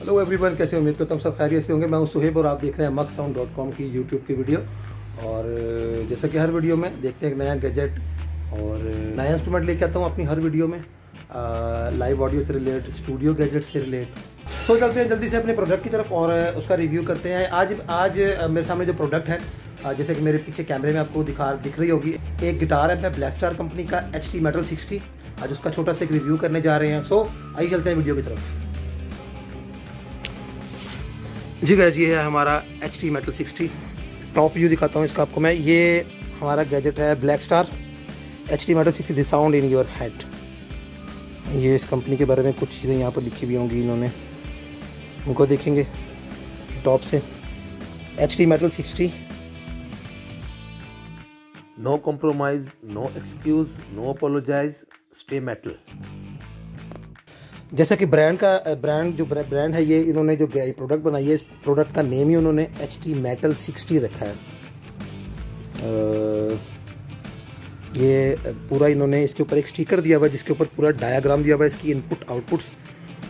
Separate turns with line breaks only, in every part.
Hello everyone कैसे उम्मीद करता हूँ सब खैरियत से होंगे। मैं हूँ सुहेब और आप देख रहे हैं मक साउंड डॉट कॉम की यूट्यूब की वीडियो। और जैसा कि हर वीडियो में देखते हैं एक नया गैजेट और नया इंस्ट्रूमेंट लेके आता हूँ अपनी हर वीडियो में। लाइव ऑडियो से रिलेट स्टूडियो गैजेट से रिलेट सो चलते हैं जल्दी से अपने प्रोडक्ट की तरफ़ और उसका रिव्यू करते हैं। आज आज मेरे सामने जो प्रोडक्ट है जैसे कि मेरे पीछे कैमरे में आपको दिखा, दिख रही होगी, एक गिटार है मैं ब्लैक स्टार कंपनी का एच टी मेटल सिक्सटी आज उसका छोटा सा एक रिव्यू करने जा रहे हैं। सो आइए चलते हैं वीडियो की तरफ़। जी गैस ये है हमारा H T Metal sixty top view दिखाता हूँ इसका आपको मैं। ये हमारा गैजेट है Black Star H T Metal sixty the sound in your head ये इस कंपनी के बारे में कुछ चीज़ें यहाँ पर लिखी हुई होंगी इन्होंने। उनको देखेंगे टॉप से। H T Metal sixty
no compromise no excuse no apologise stay metal.
जैसा कि ब्रांड का ब्रांड जो ब्रांड है, ये इन्होंने जो प्रोडक्ट बनाई है, इस प्रोडक्ट का नेम ही उन्होंने एच टी मेटल सिक्सटी रखा है। ये पूरा इन्होंने इसके ऊपर एक स्टिकर दिया हुआ है, जिसके ऊपर पूरा डायाग्राम दिया हुआ है, इसकी इनपुट आउटपुट्स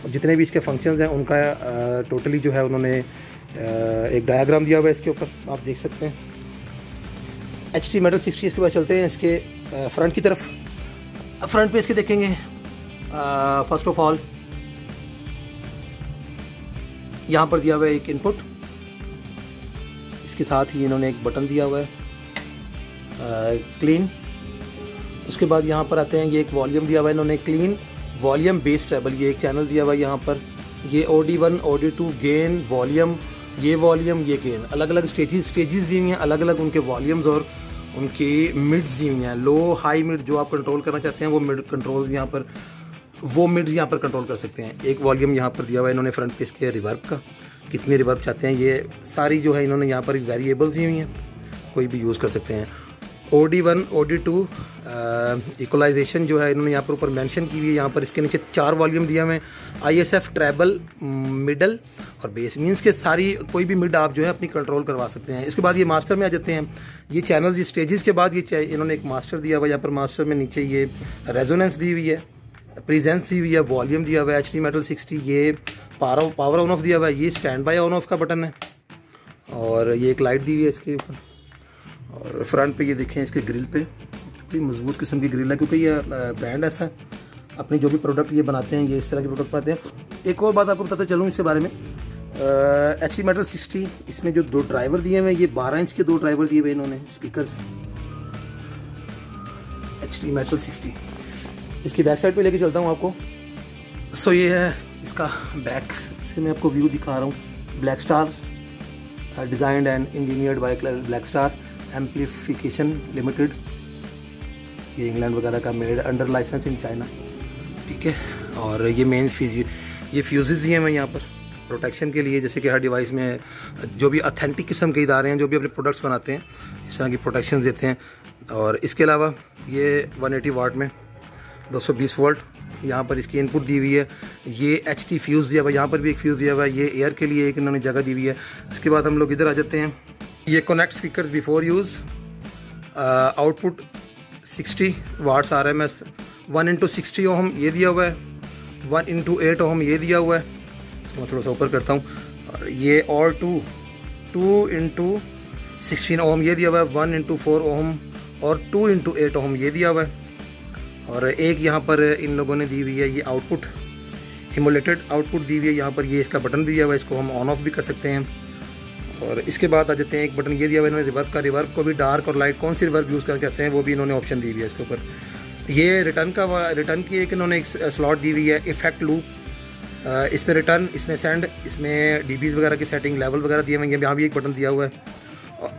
और जितने भी इसके फ़ंक्शंस हैं, उनका टोटली जो है उन्होंने एक डायाग्राम दिया हुआ है इसके ऊपर, आप देख सकते हैं। एच टी मेटल सिक्सटी इसके बाद चलते हैं इसके फ्रंट की तरफ़। फ्रंट पे इसके देखेंगे। फ़र्स्ट ऑफ़ ऑल यहाँ पर दिया हुआ है एक इनपुट इसके साथ ही इन्होंने एक बटन दिया हुआ है क्लीन उसके बाद यहाँ पर आते हैं, ये एक वॉल्यूम दिया हुआ है इन्होंने क्लीन वॉल्यूम बेस्ड ट्रेबल ये एक चैनल दिया हुआ है यहाँ पर. ये O D one O D two gain volume ये वॉल्यूम ये गेन अलग अलग स्टेजेस स्टेजेस दी हुई हैं अलग अलग उनके वॉल्यूम्स और उनकी मिड्स दी हुई हैं. लो हाई मिड जो आप कंट्रोल करना चाहते हैं, वो मिड कंट्रोल यहाँ पर वो मिड्स यहाँ पर कंट्रोल कर सकते हैं। एक वॉल्यूम यहाँ पर दिया हुआ है इन्होंने फ्रंट पे इसके रिवर्ब का। कितने रिवर्ब चाहते हैं, ये सारी जो है इन्होंने यहाँ पर वेरिएबल्स दी हुई हैं। कोई भी यूज़ कर सकते हैं। O D one O D two equalisation जो है इन्होंने यहाँ पर ऊपर मेंशन की हुई है। यहाँ पर इसके नीचे चार वॉल्यूम दिया हुए I S F treble middle और बेस मीन्स के सारी कोई भी मिड आप जो है अपनी कंट्रोल करवा सकते हैं। इसके बाद ये मास्टर में आ जाते हैं। ये चैनल्स स्टेजेस के बाद ये इन्होंने एक मास्टर दिया हुआ यहाँ पर मास्टर में नीचे ये रेजोनेंस दी हुई है। प्रेजेंस दी हुई है वॉल्यूम दिया हुआ है एच डी मेटल सिक्सटी ये पावर पावर ऑन ऑफ़ दिया हुआ है, ये स्टैंड बाय ऑन ऑफ़ का बटन है। और ये एक लाइट दी हुई है इसके ऊपर। और फ्रंट पे ये देखें इसके ग्रिल पे। बड़ी मज़बूत किस्म की ग्रिल है, क्योंकि ये ब्रांड ऐसा है। अपने जो भी प्रोडक्ट ये बनाते हैं, ये इस तरह के प्रोडक्ट बनाते हैं। एक और बात आपको बताते चलूँ इसके बारे में। एच डी मेटल सिक्सटी इसमें जो दो ड्राइवर दिए हुए ये बारह इंच के दो ड्राइवर दिए हुए इन्होंने speakers H D Metal sixty इसकी बैक साइड पे लेके चलता हूँ आपको। सो so, ये है इसका बैक से मैं आपको व्यू दिखा रहा हूँ। Black Star designed and engineered by Black Star amplification limited ये इंग्लैंड वगैरह का made under licence in China ठीक है? और ये मेन फ्यूज ये फ्यूज़ दिए हैं मैं यहाँ पर। प्रोटेक्शन के लिए जैसे कि हर डिवाइस में जो भी अथेंटिक किस्म के इदारे हैं जो भी अपने प्रोडक्ट्स बनाते हैं इस तरह की प्रोटेक्शन देते हैं। और इसके अलावा ये 180 वाट में 220 वोल्ट यहाँ पर इसकी इनपुट दी हुई है। ये एच टी फ्यूज़ दिया हुआ है, यहाँ पर भी एक फ्यूज़ दिया हुआ है। ये एयर के लिए एक इन्होंने जगह दी हुई है। इसके बाद हम लोग इधर आ जाते हैं। ये connect speaker before use output 60 watts R M S one into sixty ohm ये दिया हुआ है। वन इंटू एट ओम ये दिया हुआ है। इसको मैं थोड़ा सा ऊपर करता हूँ। ये और two two into sixteen ohm ये दिया हुआ है। वन इंटू फोर ओम और टू इंटू एट ओम ये दिया हुआ है। और एक यहाँ पर इन लोगों ने दी हुई है ये आउटपुट हिमोलेटेड आउटपुट दी हुई है। यहाँ पर ये इसका बटन भी दिया हुआ है, इसको हम ऑन ऑफ़ भी कर सकते हैं। और इसके बाद आ जाते हैं, एक बटन ये दिया हुआ है इन्होंने रिवर्ब का। रिवर्ब को भी डार्क और लाइट कौन सी रिवर्ब यूज़ करना चाहते हैं, वो भी इन्होंने ऑप्शन दी हुई है इसके ऊपर। ये रिटर्न का रिटर्न की एक इन्होंने एक स्लॉट दी हुई है इफ़ेक्ट लूप इसमें रिटर्न इसमें सेंड इसमें डी वगैरह की सेटिंग लेवल वगैरह दिए हुए हैं। यहाँ भी एक बटन दिया हुआ है।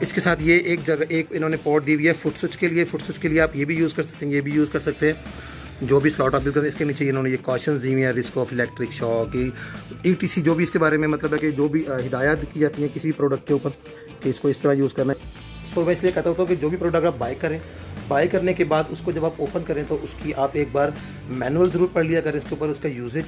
इसके साथ ये एक जगह, एक इन्होंने पॉट दी हुई है फुट स्विच के लिए। फुट स्विच के लिए आप ये भी यूज़ कर सकते हैं, ये भी यूज़ कर सकते हैं। जो भी स्लॉट आप यूज़ करते हैं, इसके नीचे इन्होंने ये कॉशन दी हुई है risk of electric shock E T C जो भी इसके बारे में मतलब है कि जो भी हिदायत की जाती है किसी भी प्रोडक्ट के ऊपर कि इसको इस तरह यूज़ करना है। सो मैं इसलिए कहता हूँ कि जो भी प्रोडक्ट आप बाय करें बाय करने के बाद उसको जब आप ओपन करें तो उसकी आप एक बार मैनुअल ज़रूर पढ़ लिया करें इसके ऊपर, उसका यूजेज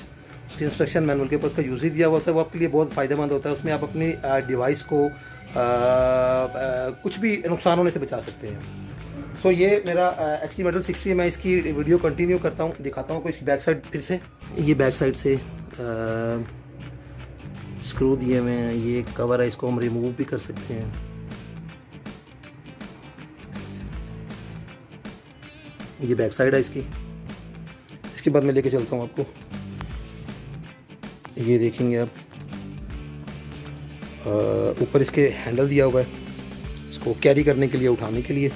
उसके इंस्ट्रक्शन मैनुअल के ऊपर उसका यूजेज दिया हुआ होता है, वो आपके लिए बहुत फ़ायदेमंद होता है। उसमें आप अपनी डिवाइस को कुछ भी नुकसान होने से बचा सकते हैं। सो so, ये मेरा डी मेटल सिक्सटी मैं इसकी वीडियो कंटिन्यू करता हूँ दिखाता हूँ इसकी बैक साइड फिर से। ये बैक साइड से स्क्रू दिए हुए हैं। ये कवर है इसको हम रिमूव भी कर सकते हैं। ये बैक साइड है इसकी। इसके बाद मैं लेके चलता हूँ आपको। ये देखेंगे आप। ऊपर इसके हैंडल दिया हुआ है। इसको कैरी करने के लिए उठाने के लिए।